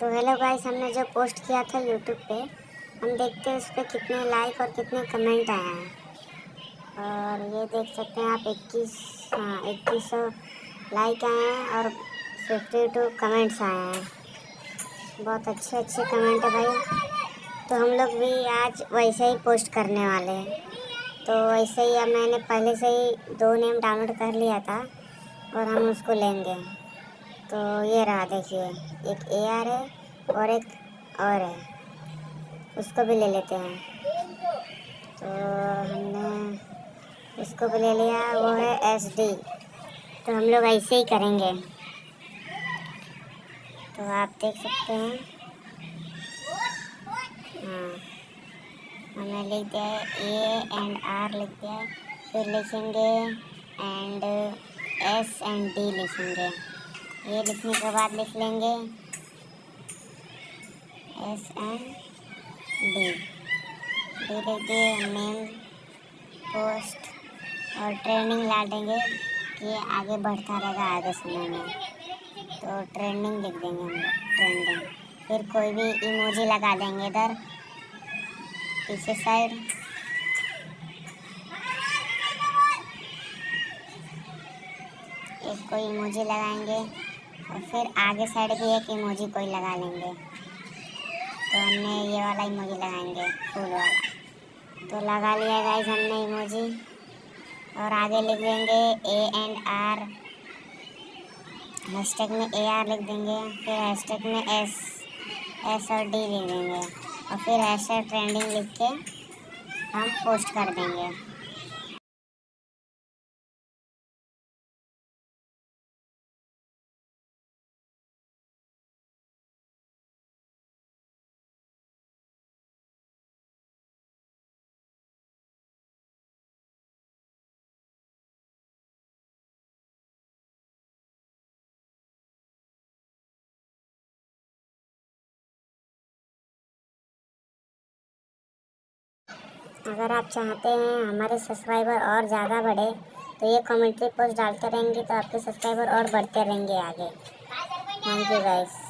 तो hello guys हमने जो पोस्ट किया था यूट्यूब पे, हम देखते हैं उस पर कितने लाइक और कितने कमेंट आए हैं। और ये देख सकते हैं आप इक्कीस हाँ इक्कीस सौ लाइक आए हैं और फिफ्टी टू कमेंट्स आए हैं। बहुत अच्छे अच्छे कमेंट है भाई। तो हम लोग भी आज वैसे ही पोस्ट करने वाले हैं। तो वैसे ही अब मैंने पहले से ही दो नेम डाउनलोड कर लिया था और हम उसको लेंगे। तो ये रहा, देखिए, एक ए आर है और एक और है। उसको भी ले लेते हैं। तो हमने उसको भी ले लिया, वो है एस डी तो हम लोग ऐसे ही करेंगे। तो आप देख सकते हैं। हाँ हमने लिख दिया है ए एंड आर लिख दिया फिर लिखेंगे एंड एस एंड डी लिखेंगे। ये लिखने के बाद लिख लेंगे एस एन डी डी लिख दिए नेम पोस्ट और ट्रेंडिंग ला देंगे कि आगे बढ़ता रहेगा आगे समय में। तो ट्रेंडिंग लिख देंगे हम लोग ट्रेंडिंग फिर कोई भी इमोजी लगा देंगे इधर, पीछे साइड एक कोई इमोजी लगाएँगे। और फिर आगे साइड भी एक इमोजी कोई लगा लेंगे। तो हमने ये वाला इमोजी लगाएँगे, फूल वाला। तो लगा लिया गाइज़ हमने इमोजी। और आगे लिख देंगे ए एंड आर हैशटैग में ए आर लिख देंगे। फिर हैशटैग में एस एस और डी लिख देंगे। और फिर हैशटैग ट्रेंडिंग लिख के हम पोस्ट कर देंगे। अगर आप चाहते हैं हमारे सब्सक्राइबर और ज़्यादा बढ़े तो ये कमेंट्री पोस्ट डालते रहेंगे तो आपके सब्सक्राइबर और बढ़ते रहेंगे आगे। Thank you guys